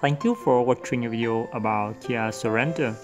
Thank you for watching a video about Kia Sorento.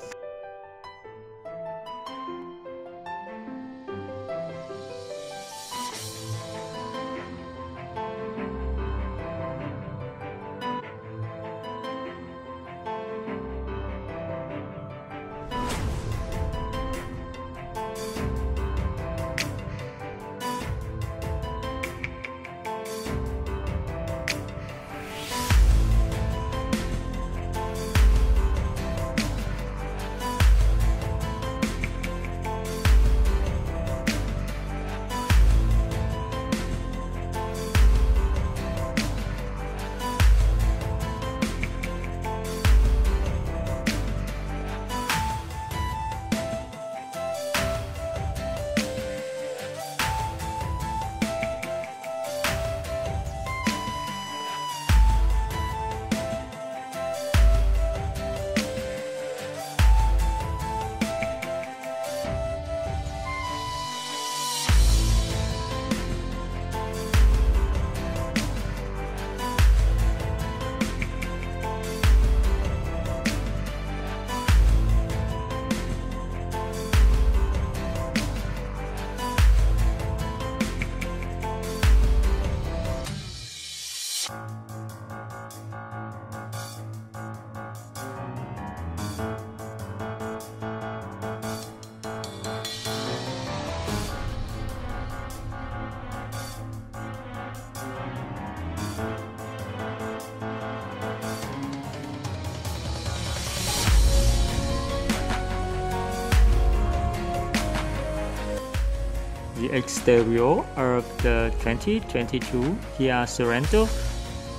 Exterior of the 2022 Kia Sorento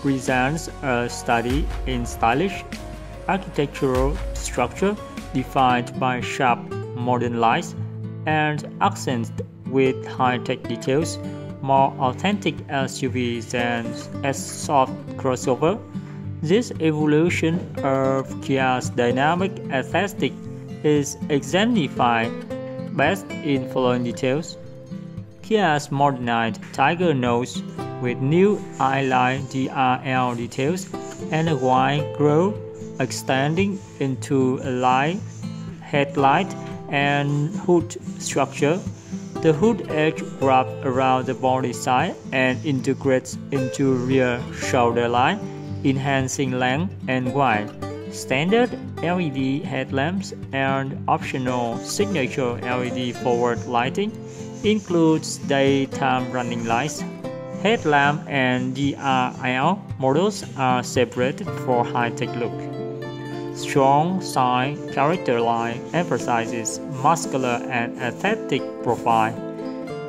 presents a study in stylish architectural structure defined by sharp modern lines and accents with high-tech details, more authentic SUV than a soft crossover. This evolution of Kia's dynamic aesthetic is exemplified best in following details. Kia's modernized Tiger nose with new I-line DRL details and a wide grille extending into a light headlight and hood structure. The hood edge wraps around the body side and integrates into rear shoulder line, enhancing length and width. Standard LED headlamps and optional signature LED forward lighting includes daytime running lights. Headlamp and DRL models are separated for high-tech look. Strong side character line emphasizes muscular and athletic profile.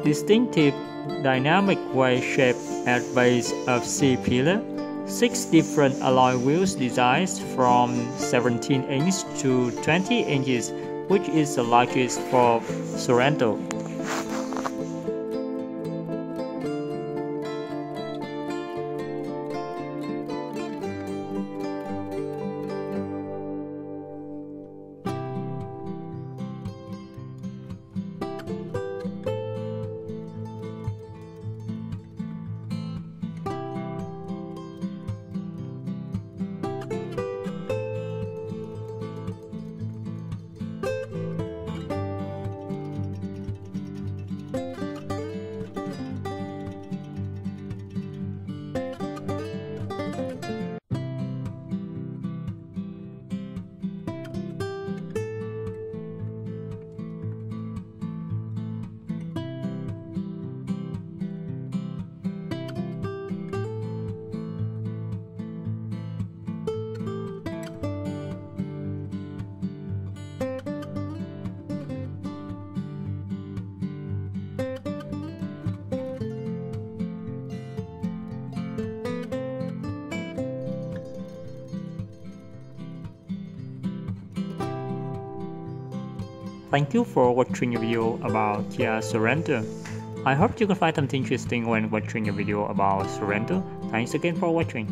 Distinctive dynamic weight shape at base of C-pillar. Six different alloy wheels designs from 17 inches to 20 inches, which is the largest for Sorento. Thank you for watching a video about Kia Sorento. I hope you can find something interesting when watching a video about Sorento. Thanks again for watching.